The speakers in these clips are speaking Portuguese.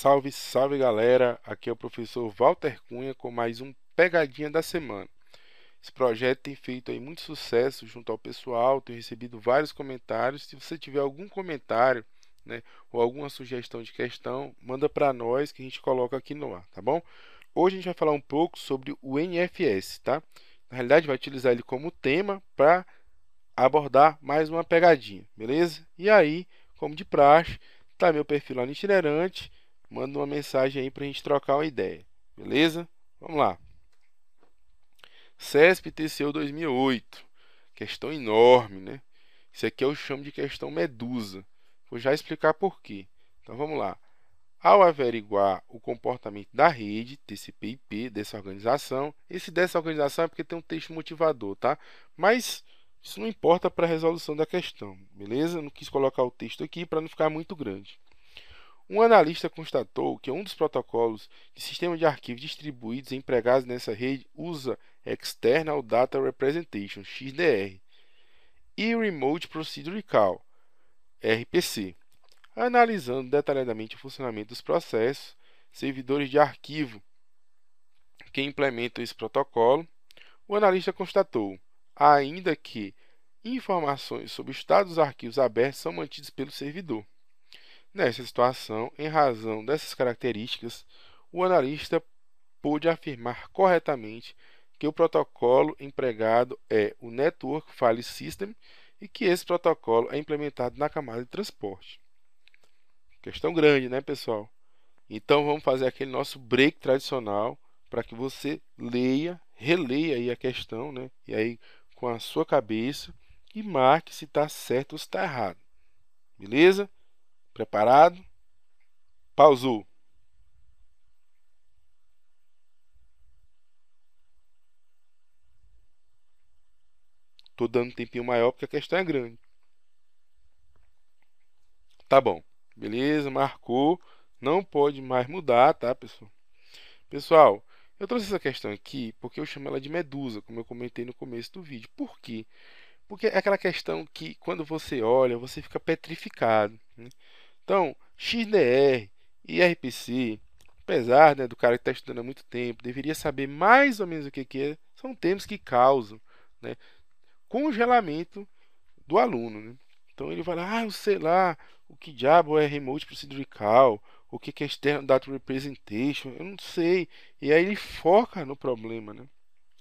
Salve, salve galera! Aqui é o professor Walter Cunha com mais um Pegadinha da Semana. Esse projeto tem feito aí muito sucesso junto ao pessoal, tenho recebido vários comentários. Se você tiver algum comentário né, ou alguma sugestão de questão, manda para nós que a gente coloca aqui no ar, tá bom? Hoje a gente vai falar um pouco sobre o NFS, tá? Na realidade, vai utilizar ele como tema para abordar mais uma pegadinha, beleza? E aí, como de praxe, tá meu perfil lá no itinerante manda uma mensagem aí para a gente trocar uma ideia, beleza? Vamos lá. CESP TCU 2008, questão enorme, né? Isso aqui eu chamo de questão medusa. Vou já explicar por quê. Então vamos lá. Ao averiguar o comportamento da rede TCP/IP dessa organização, esse dessa organização é porque tem um texto motivador, tá? Mas isso não importa para a resolução da questão, beleza? Não quis colocar o texto aqui para não ficar muito grande. Um analista constatou que um dos protocolos de sistema de arquivos distribuídos empregados nessa rede usa External Data Representation (XDR) e Remote Procedure Call (RPC). Analisando detalhadamente o funcionamento dos processos, servidores de arquivo que implementam esse protocolo, o analista constatou, ainda que informações sobre o estado dos arquivos abertos são mantidos pelo servidor. Nessa situação, em razão dessas características, o analista pôde afirmar corretamente que o protocolo empregado é o Network File System e que esse protocolo é implementado na camada de transporte. Questão grande, né, pessoal? Então vamos fazer aquele nosso break tradicional para que você leia, releia aí a questão, né? E aí com a sua cabeça e marque se está certo ou se está errado. Beleza? Preparado? Pausou. Estou dando um tempinho maior porque a questão é grande. Tá bom. Beleza, marcou. Não pode mais mudar, tá, pessoal? Pessoal, eu trouxe essa questão aqui porque eu chamo ela de medusa, como eu comentei no começo do vídeo. Por quê? Porque é aquela questão que quando você olha, você fica petrificado. Né? Então, XDR e RPC, apesar né, do cara que está estudando há muito tempo, deveria saber mais ou menos o que, que é, são termos que causam né, congelamento do aluno. Né? Então ele vai lá, ah, eu sei lá, o que diabo é Remote Procedure Call, o que é External Data Representation, eu não sei. E aí ele foca no problema. Né?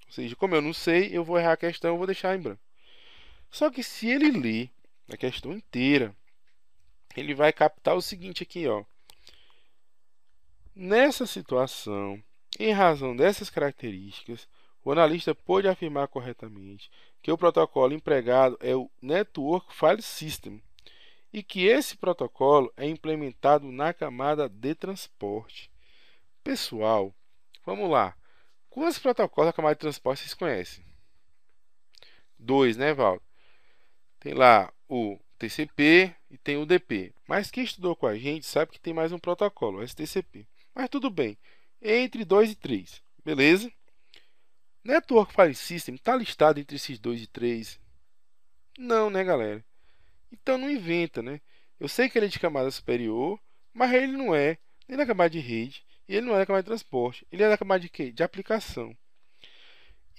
Ou seja, como eu não sei, eu vou errar a questão, eu vou deixar em branco. Só que se ele ler a questão inteira, ele vai captar o seguinte aqui, ó. Nessa situação, em razão dessas características, o analista pode afirmar corretamente que o protocolo empregado é o Network File System e que esse protocolo é implementado na camada de transporte. Pessoal, vamos lá. Quantos protocolos da camada de transporte vocês conhecem? Dois, né, Val? Tem lá o TCP e tem o DP. Mas quem estudou com a gente sabe que tem mais um protocolo, o STCP. Mas tudo bem, entre 2 e 3, beleza? Network File System está listado entre esses 2 e 3? Não, né, galera? Então não inventa, né? Eu sei que ele é de camada superior, mas ele não é nem da camada de rede e ele não é da camada de transporte. Ele é da camada de quê? De aplicação.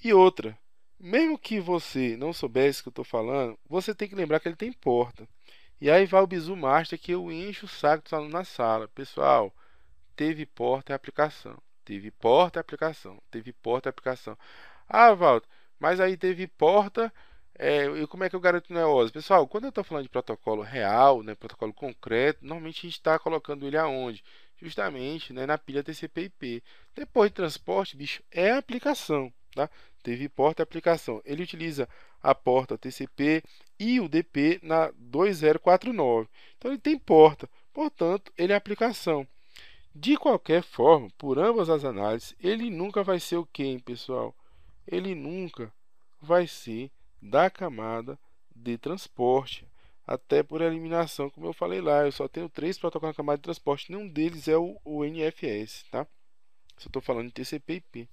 E outra, mesmo que você não soubesse o que eu estou falando, você tem que lembrar que ele tem porta. E aí vai o bizu master que eu encho o saco dos alunos na sala. Pessoal, teve porta e aplicação. Teve porta e aplicação. Teve porta e aplicação. Ah, Walter, mas aí teve porta. É, e como é que eu garanto não é Pessoal, quando eu estou falando de protocolo real, né, protocolo concreto, normalmente a gente está colocando ele aonde? Justamente né, na pilha TCP/IP. Depois de transporte, bicho, é aplicação. Tá? Teve porta aplicação. Ele utiliza a porta TCP e o DP na 2049. Então ele tem porta, portanto, ele é aplicação. De qualquer forma, por ambas as análises, ele nunca vai ser o que, hein, pessoal? Ele nunca vai ser da camada de transporte, até por eliminação, como eu falei lá, eu só tenho três protocolos na camada de transporte, nenhum deles é o, o NFS, tá? Eu estou falando de TCP/IP.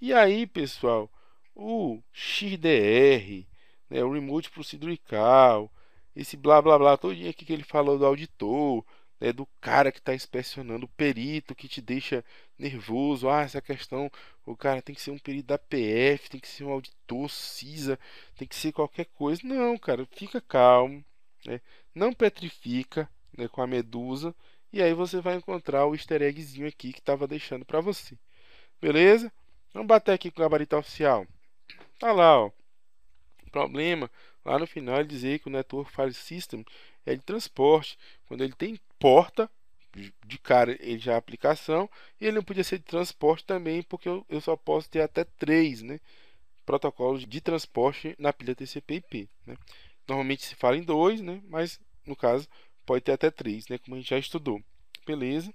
E aí, pessoal, o XDR, né, o Remote Procedure Call, esse blá blá blá todinho aqui que ele falou do auditor, né, do cara que está inspecionando, o perito que te deixa nervoso. Ah, essa questão, o cara tem que ser um perito da PF, tem que ser um auditor, CISA, tem que ser qualquer coisa. Não, cara, fica calmo, né? não petrifica né, com a medusa, e aí você vai encontrar o easter eggzinho aqui que estava deixando para você. Beleza? Vamos bater aqui com o gabarito oficial. Tá lá, ó. Problema lá no final ele dizer que o Network File System é de transporte. Quando ele tem porta, de cara ele já é aplicação, e ele não podia ser de transporte também, porque eu, eu só posso ter até três né, protocolos de transporte na pilha TCP/IP. Né? Normalmente se fala em dois, né, mas no caso pode ter até três, né, como a gente já estudou. Beleza?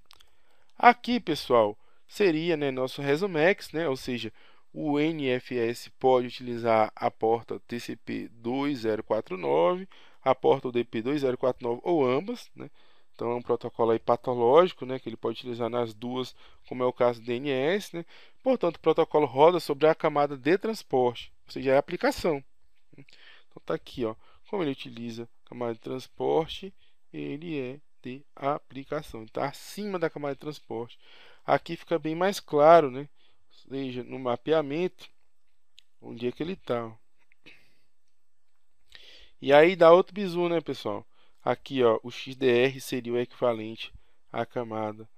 Aqui, pessoal, seria né, nosso Resumex, né, ou seja, o NFS pode utilizar a porta TCP 2049, a porta UDP 2049 ou ambas, né? Então é um protocolo aí patológico, né, que ele pode utilizar nas duas, como é o caso do DNS, né? Portanto, o protocolo roda sobre a camada de transporte, ou seja, é a aplicação. Então tá aqui, ó, como ele utiliza a camada de transporte, ele é de aplicação, está acima da camada de transporte. Aqui fica bem mais claro, né? Seja, no mapeamento, onde é que ele está. E aí dá outro bizu, né, pessoal? Aqui, ó, o XDR seria o equivalente à camada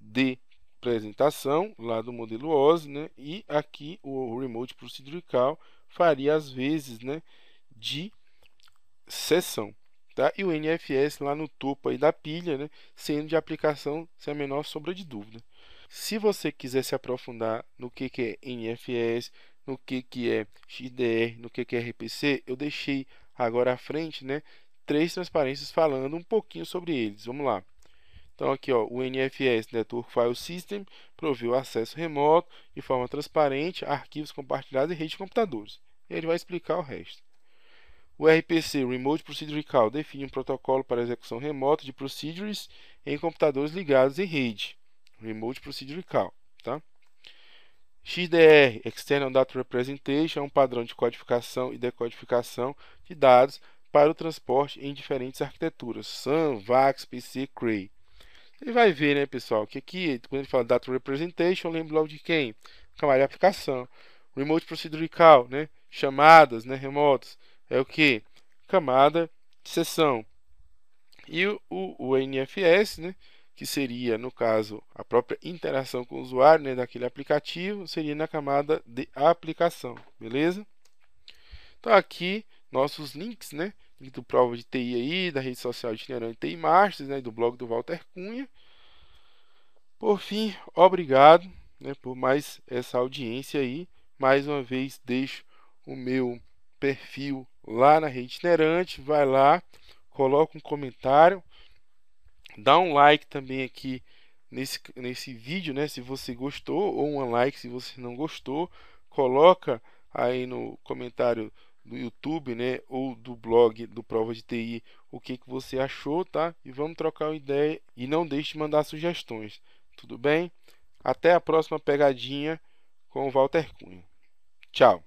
de apresentação lá do modelo OSI, né? E aqui o Remote Procedure Call faria as vezes, né, de sessão, tá? E o NFS lá no topo aí da pilha, né, sendo de aplicação sem a menor sombra de dúvida. Se você quiser se aprofundar no que, que é NFS, no que, que é XDR, no que, que é RPC, eu deixei agora à frente né, três transparências falando um pouquinho sobre eles. Vamos lá. Então, aqui ó, o NFS, Network File System, proveu acesso remoto de forma transparente a arquivos compartilhados em rede de computadores. Ele vai explicar o resto. O RPC, Remote Procedure Call, define um protocolo para execução remota de procedures em computadores ligados em rede. Remote Procedure Call, tá? XDR, External Data Representation, é um padrão de codificação e decodificação de dados para o transporte em diferentes arquiteturas, SAM, VAX, PC, Cray. Ele vai ver, né, pessoal, que aqui, quando ele fala Data Representation, lembra logo de quem? Camada de aplicação. Remote Procedure Call, né, chamadas né, remotas, é o que? Camada de sessão. E o, o, o NFS, né, que seria, no caso, a própria interação com o usuário né, daquele aplicativo, seria na camada de aplicação, beleza? Então aqui nossos links, né? Link do Prova de TI aí, da rede social itinerante TI Masters, né, do blog do Walter Cunha. Por fim, obrigado né, por mais essa audiência aí. Mais uma vez deixo o meu perfil lá na rede itinerante, vai lá, coloca um comentário Dá um like também aqui nesse, nesse vídeo, né? Se você gostou, ou um like se você não gostou. Coloca aí no comentário do YouTube, né? Ou do blog do Prova de TI o que, que você achou, tá? E vamos trocar uma ideia e não deixe de mandar sugestões. Tudo bem? Até a próxima pegadinha com o Walter Cunha. Tchau!